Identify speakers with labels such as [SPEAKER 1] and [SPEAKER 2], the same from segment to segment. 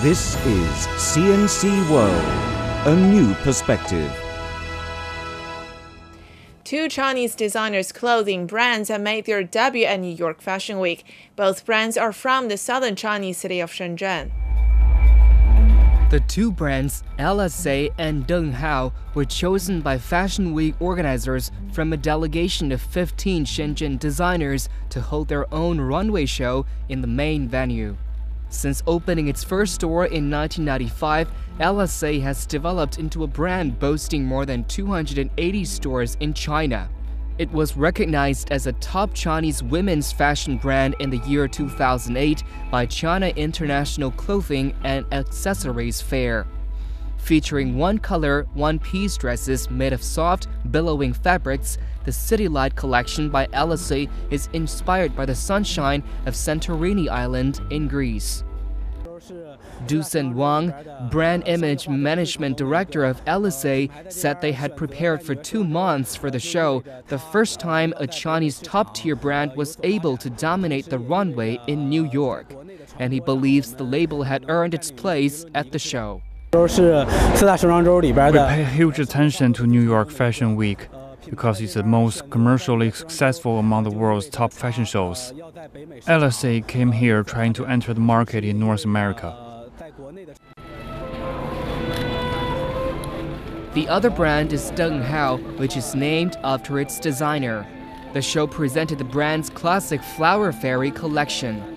[SPEAKER 1] This is CNC World, a new perspective.
[SPEAKER 2] Two Chinese designers' clothing brands have made their debut at New York Fashion Week. Both brands are from the southern Chinese city of Shenzhen.
[SPEAKER 3] The two brands, Ellassay and Deng Hao, were chosen by Fashion Week organizers from a delegation of 15 Shenzhen designers to hold their own runway show in the main venue. Since opening its first store in 1995, Ellassay has developed into a brand boasting more than 280 stores in China. It was recognized as a top Chinese women's fashion brand in the year 2008 by China International Clothing and Accessories Fair. Featuring one color, one piece dresses made of soft, billowing fabrics, the City Light collection by Ellassay is inspired by the sunshine of Santorini Island in Greece. Dusen Wang, brand image management director of Ellassay, said they had prepared for two months for the show, the first time a Chinese top tier brand was able to dominate the runway in New York. And he believes the label had earned its place at the show.
[SPEAKER 4] We pay huge attention to New York Fashion Week because it's the most commercially successful among the world's top fashion shows. Ellassay came here trying to enter the market in North America.
[SPEAKER 3] The other brand is Deng Hao, which is named after its designer. The show presented the brand's classic Flower Fairy collection.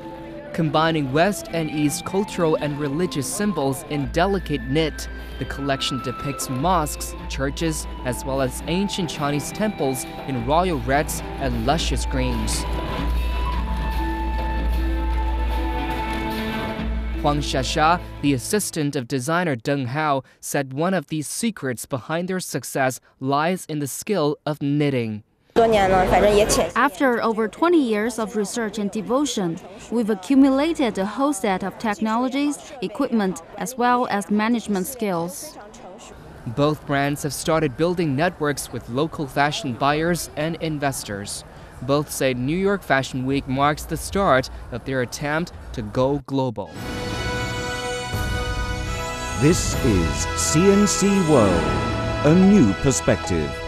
[SPEAKER 3] Combining West and East cultural and religious symbols in delicate knit, the collection depicts mosques, churches, as well as ancient Chinese temples in royal reds and luscious greens. Huang Xiaxia, the assistant of designer Deng Hao, said one of the secrets behind their success lies in the skill of knitting.
[SPEAKER 5] After over 20 years of research and devotion, we've accumulated a whole set of technologies, equipment, as well as management skills.
[SPEAKER 3] Both brands have started building networks with local fashion buyers and investors. Both say New York Fashion Week marks the start of their attempt to go global.
[SPEAKER 1] This is CNC World, a new perspective.